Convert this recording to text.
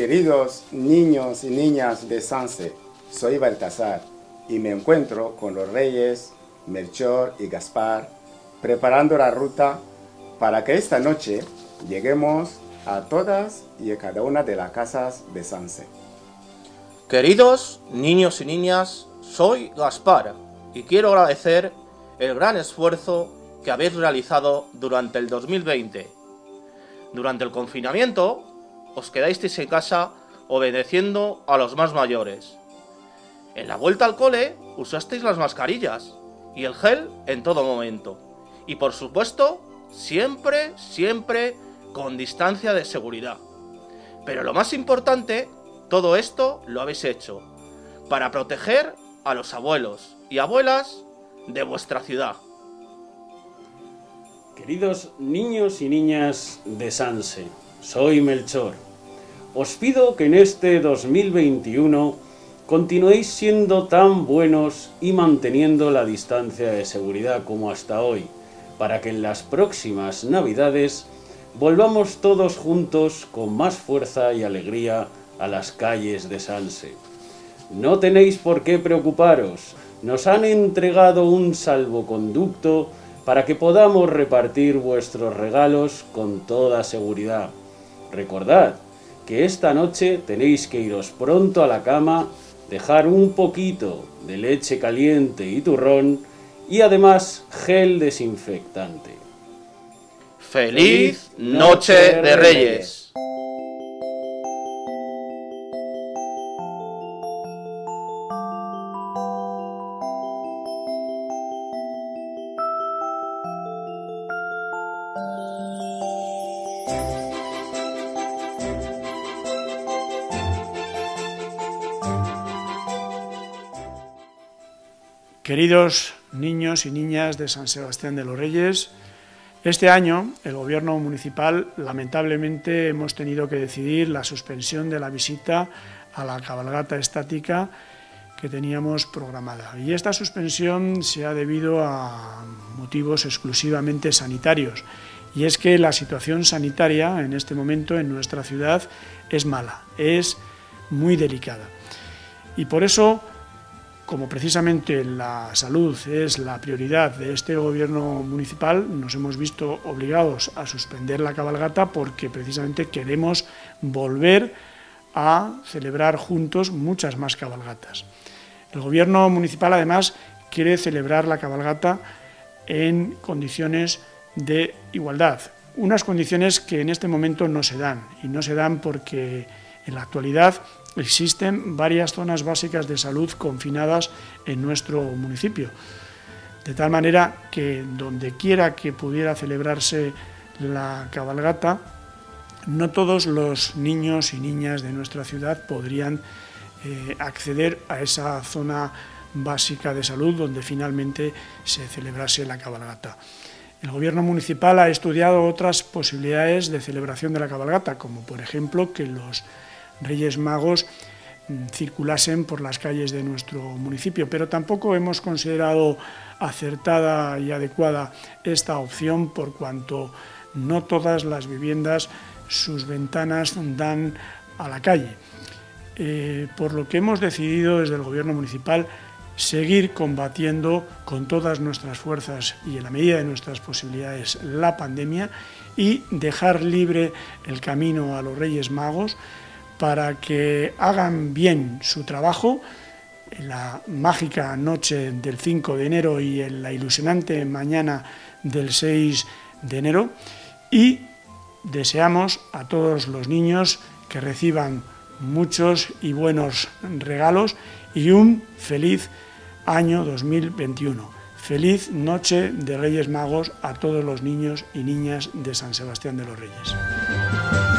Queridos niños y niñas de Sanse, soy Baltasar y me encuentro con los reyes Melchor y Gaspar preparando la ruta para que esta noche lleguemos a todas y a cada una de las casas de Sanse. Queridos niños y niñas, soy Gaspar y quiero agradecer el gran esfuerzo que habéis realizado durante el 2020. Durante el confinamiento os quedasteis en casa obedeciendo a los más mayores. En la vuelta al cole usasteis las mascarillas y el gel en todo momento. Y por supuesto, siempre, siempre con distancia de seguridad. Pero lo más importante, todo esto lo habéis hecho para proteger a los abuelos y abuelas de vuestra ciudad. Queridos niños y niñas de Sanse, soy Melchor. Os pido que en este 2021 continuéis siendo tan buenos y manteniendo la distancia de seguridad como hasta hoy, para que en las próximas Navidades volvamos todos juntos con más fuerza y alegría a las calles de Sanse. No tenéis por qué preocuparos, nos han entregado un salvoconducto para que podamos repartir vuestros regalos con toda seguridad. Recordad que esta noche tenéis que iros pronto a la cama, dejar un poquito de leche caliente y turrón y además gel desinfectante. ¡Feliz Noche de Reyes! Queridos niños y niñas de San Sebastián de los Reyes, este año el gobierno municipal lamentablemente hemos tenido que decidir la suspensión de la visita a la cabalgata estática que teníamos programada. Y esta suspensión se ha debido a motivos exclusivamente sanitarios. Y es que la situación sanitaria en este momento en nuestra ciudad es mala, es muy delicada. Y por eso como precisamente la salud es la prioridad de este gobierno municipal, nos hemos visto obligados a suspender la cabalgata porque precisamente queremos volver a celebrar juntos muchas más cabalgatas. El gobierno municipal además quiere celebrar la cabalgata en condiciones de igualdad, unas condiciones que en este momento no se dan y no se dan porque en la actualidad existen varias zonas básicas de salud confinadas en nuestro municipio. De tal manera que donde quiera que pudiera celebrarse la cabalgata, no todos los niños y niñas de nuestra ciudad podrían eh, acceder a esa zona básica de salud donde finalmente se celebrase la cabalgata. El gobierno municipal ha estudiado otras posibilidades de celebración de la cabalgata, como por ejemplo que los Reyes Magos mm, circulasen por las calles de nuestro municipio, pero tampoco hemos considerado acertada y adecuada esta opción por cuanto no todas las viviendas sus ventanas dan a la calle. Eh, por lo que hemos decidido desde el gobierno municipal seguir combatiendo con todas nuestras fuerzas y en la medida de nuestras posibilidades la pandemia y dejar libre el camino a los Reyes Magos para que hagan bien su trabajo en la mágica noche del 5 de enero y en la ilusionante mañana del 6 de enero y deseamos a todos los niños que reciban muchos y buenos regalos y un feliz año 2021. Feliz noche de Reyes Magos a todos los niños y niñas de San Sebastián de los Reyes.